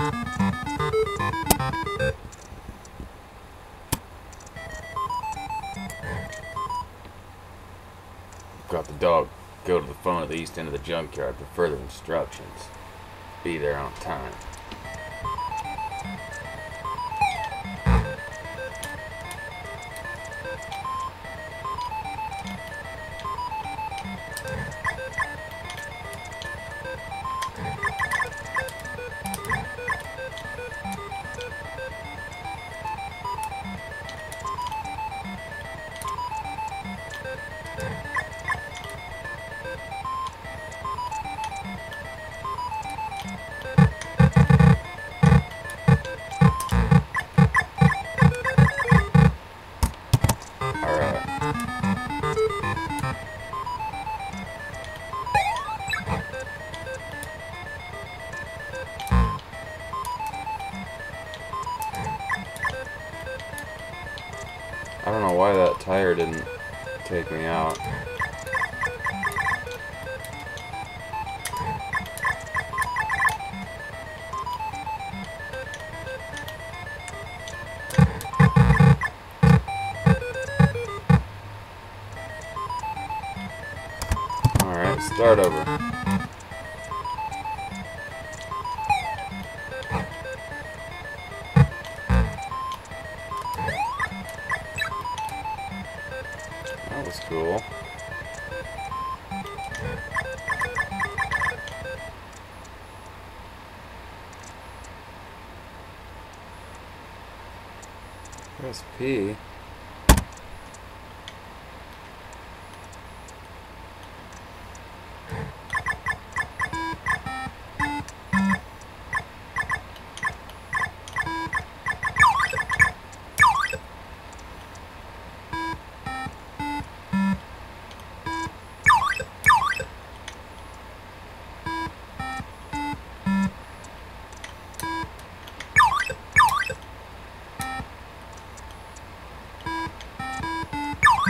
Got the dog. Go to the phone at the east end of the junkyard for further instructions. Be there on time. Didn't take me out. Alright, start over. Cool. Press P.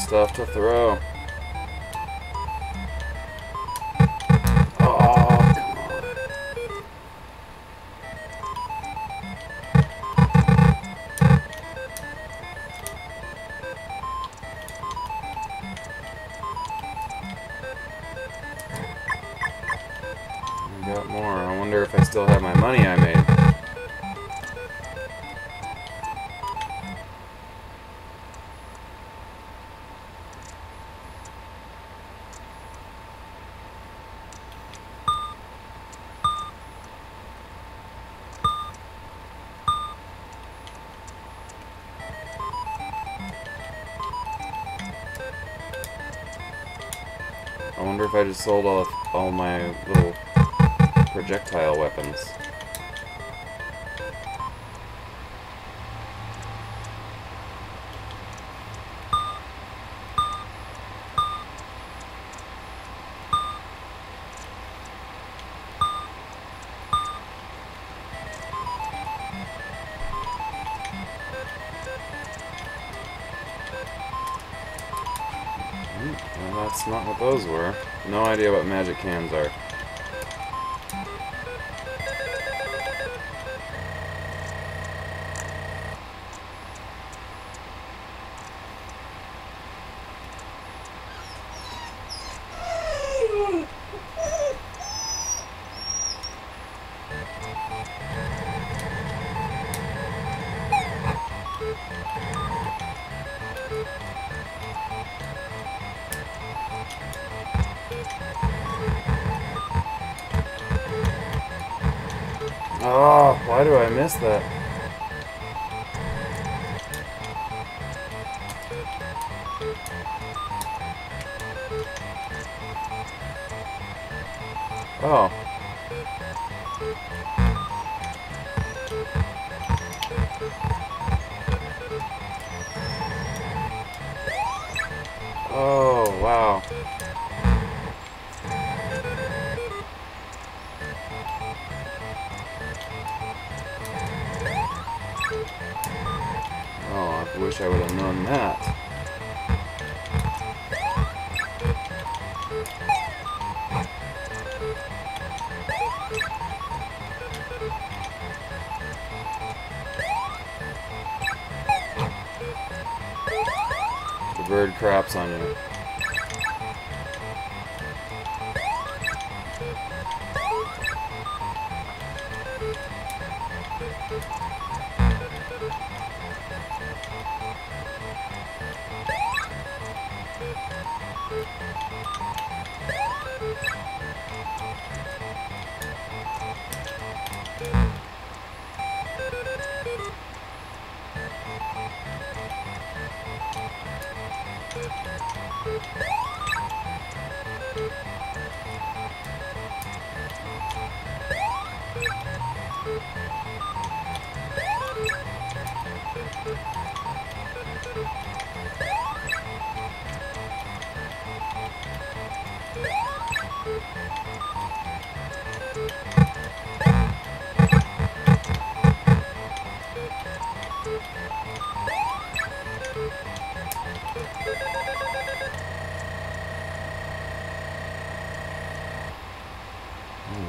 stuff to throw. If I just sold all, all my little projectile weapons. Hmm, that's not what those were. No idea what magic cans are. Oh, why do I miss that? Oh. The bird craps on you. you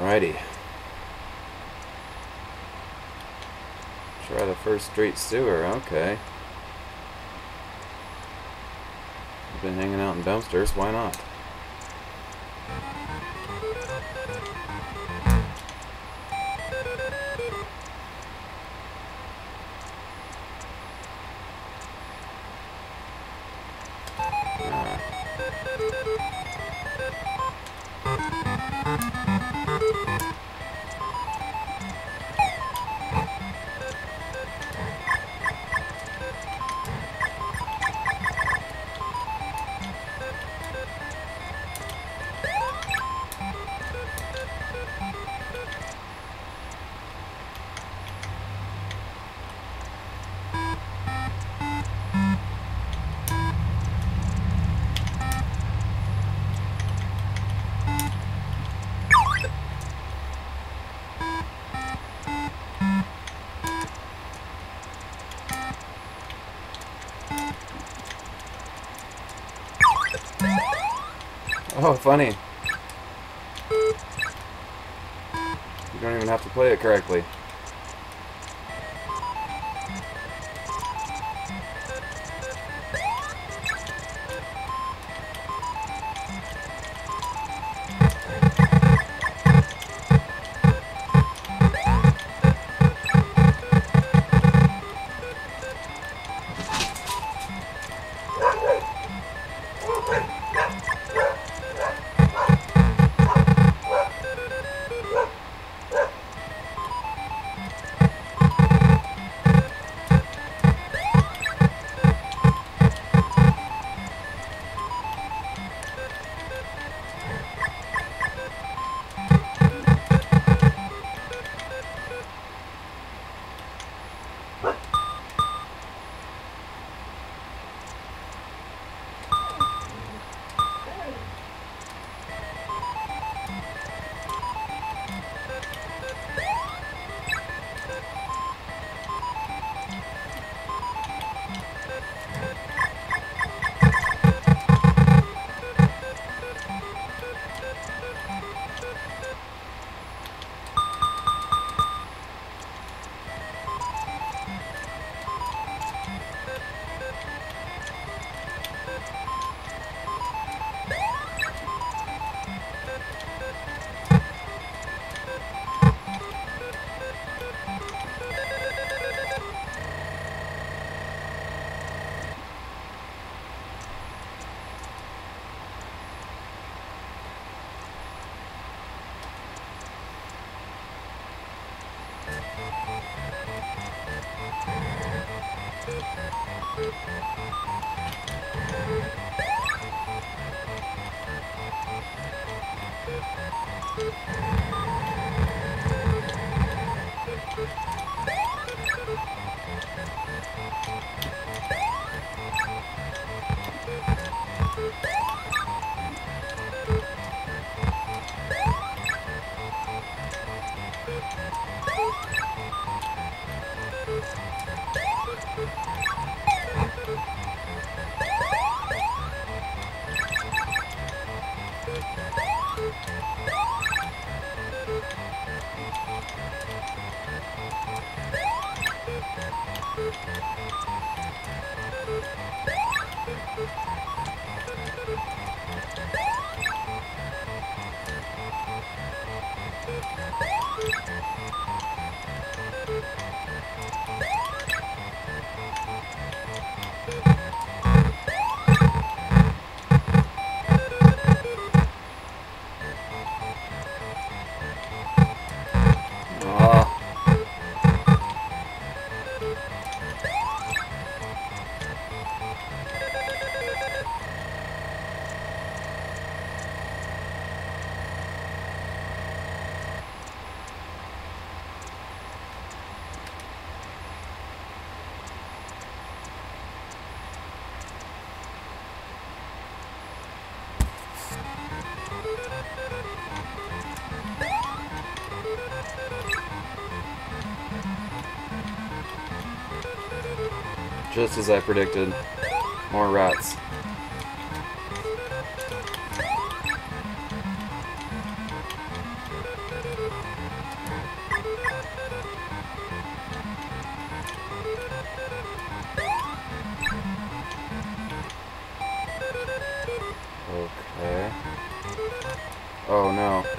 Alrighty. Try the first street sewer, okay. I've been hanging out in dumpsters, why not? Oh, funny. You don't even have to play it correctly. Oh. Just as I predicted. More rats. Oh no.